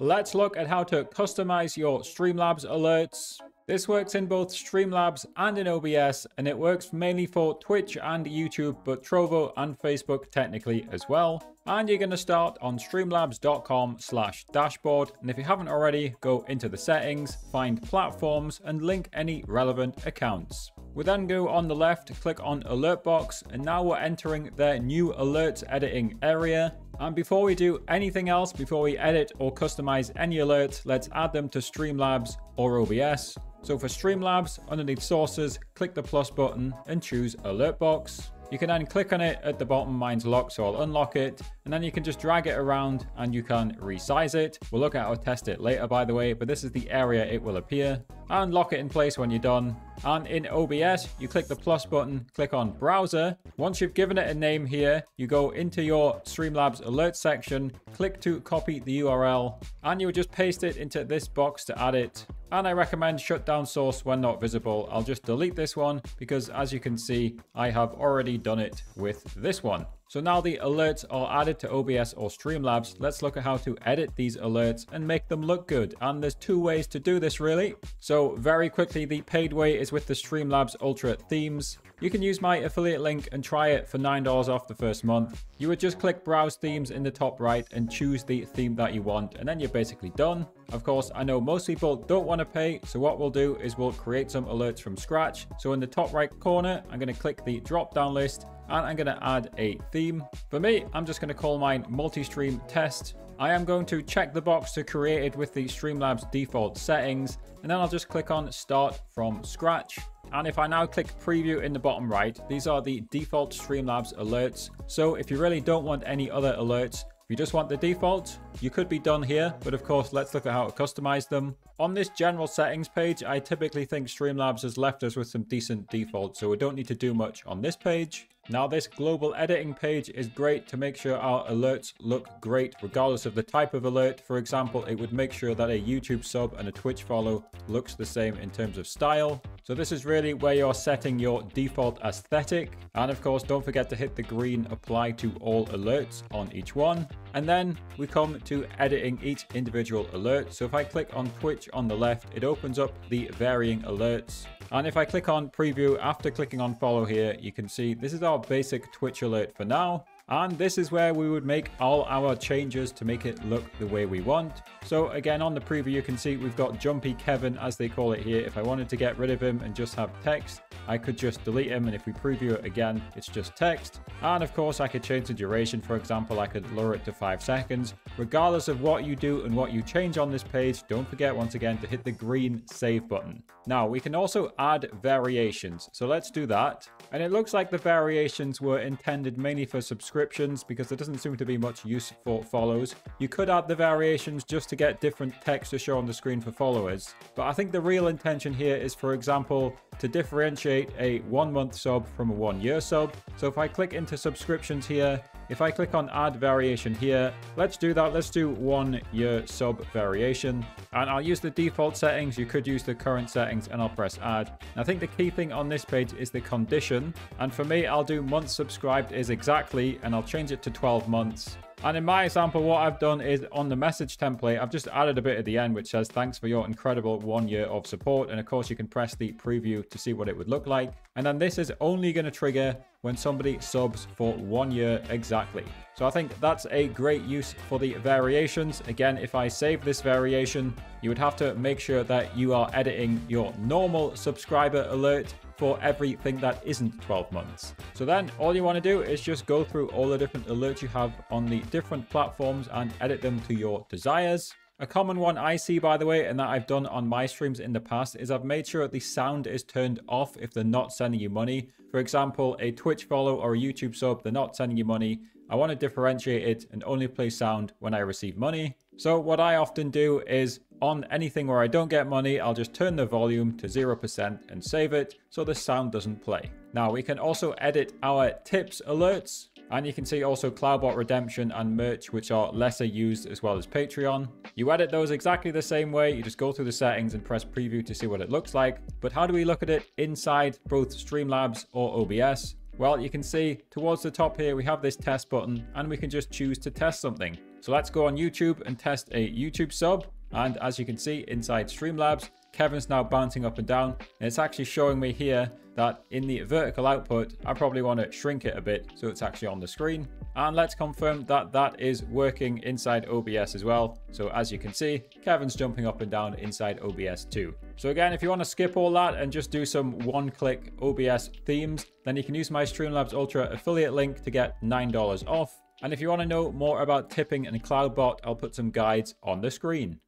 Let's look at how to customize your Streamlabs alerts. This works in both Streamlabs and in OBS, and it works mainly for Twitch and YouTube, but Trovo and Facebook technically as well. And you're going to start on streamlabs.com slash dashboard. And if you haven't already, go into the settings, find platforms, and link any relevant accounts. We then go on the left, click on alert box, and now we're entering their new alerts editing area. And before we do anything else, before we edit or customize any alerts, let's add them to Streamlabs or OBS. So for Streamlabs, underneath sources, click the plus button and choose alert box. You can then click on it at the bottom, mine's locked, so I'll unlock it. And then you can just drag it around and you can resize it. We'll look at to test it later, by the way, but this is the area it will appear. And lock it in place when you're done. And in OBS, you click the plus button, click on browser. Once you've given it a name here, you go into your Streamlabs alert section, click to copy the URL, and you just paste it into this box to add it. And I recommend shutdown source when not visible. I'll just delete this one because as you can see, I have already done it with this one. So now the alerts are added to OBS or Streamlabs, let's look at how to edit these alerts and make them look good. And there's two ways to do this really. So very quickly, the paid way is with the Streamlabs Ultra themes. You can use my affiliate link and try it for $9 off the first month. You would just click browse themes in the top right and choose the theme that you want and then you're basically done. Of course, I know most people don't want to pay, so what we'll do is we'll create some alerts from scratch. So in the top right corner, I'm going to click the drop down list and I'm going to add a theme. For me, I'm just going to call mine multi-stream test. I am going to check the box to create it with the Streamlabs default settings, and then I'll just click on start from scratch. And if I now click preview in the bottom right, these are the default Streamlabs alerts. So if you really don't want any other alerts, if you just want the default, you could be done here, but of course, let's look at how to customize them. On this general settings page, I typically think Streamlabs has left us with some decent defaults, so we don't need to do much on this page. Now this global editing page is great to make sure our alerts look great regardless of the type of alert. For example, it would make sure that a YouTube sub and a Twitch follow looks the same in terms of style. So this is really where you're setting your default aesthetic. And of course, don't forget to hit the green apply to all alerts on each one. And then we come to editing each individual alert. So if I click on Twitch on the left, it opens up the varying alerts. And if I click on preview after clicking on follow here, you can see this is our basic Twitch alert for now. And this is where we would make all our changes to make it look the way we want. So again, on the preview, you can see we've got Jumpy Kevin, as they call it here. If I wanted to get rid of him and just have text, I could just delete him. And if we preview it again, it's just text. And of course, I could change the duration. For example, I could lower it to five seconds. Regardless of what you do and what you change on this page, don't forget once again to hit the green save button. Now, we can also add variations. So let's do that. And it looks like the variations were intended mainly for subscriptions because there doesn't seem to be much use for follows. You could add the variations just to get different text to show on the screen for followers. But I think the real intention here is, for example, to differentiate a one month sub from a one year sub. So if I click into subscriptions here, if I click on add variation here, let's do that. Let's do one year sub variation. And I'll use the default settings. You could use the current settings and I'll press add. And I think the key thing on this page is the condition. And for me, I'll do months subscribed is exactly, and I'll change it to 12 months. And in my example, what I've done is on the message template, I've just added a bit at the end which says thanks for your incredible one year of support. And of course, you can press the preview to see what it would look like. And then this is only going to trigger when somebody subs for one year exactly. So I think that's a great use for the variations. Again, if I save this variation, you would have to make sure that you are editing your normal subscriber alert for everything that isn't 12 months. So then all you want to do is just go through all the different alerts you have on the different platforms and edit them to your desires. A common one I see, by the way, and that I've done on my streams in the past, is I've made sure the sound is turned off if they're not sending you money. For example, a Twitch follow or a YouTube sub, they're not sending you money. I want to differentiate it and only play sound when I receive money. So what I often do is on anything where I don't get money, I'll just turn the volume to 0% and save it so the sound doesn't play. Now we can also edit our tips alerts and you can see also Cloudbot Redemption and Merch, which are lesser used as well as Patreon. You edit those exactly the same way. You just go through the settings and press preview to see what it looks like. But how do we look at it inside both Streamlabs or OBS? Well, you can see towards the top here, we have this test button and we can just choose to test something. So let's go on YouTube and test a YouTube sub. And as you can see inside Streamlabs, Kevin's now bouncing up and down. And it's actually showing me here that in the vertical output, I probably want to shrink it a bit so it's actually on the screen. And let's confirm that that is working inside OBS as well. So as you can see, Kevin's jumping up and down inside OBS too. So again, if you want to skip all that and just do some one-click OBS themes, then you can use my Streamlabs Ultra affiliate link to get $9 off. And if you want to know more about tipping and CloudBot, I'll put some guides on the screen.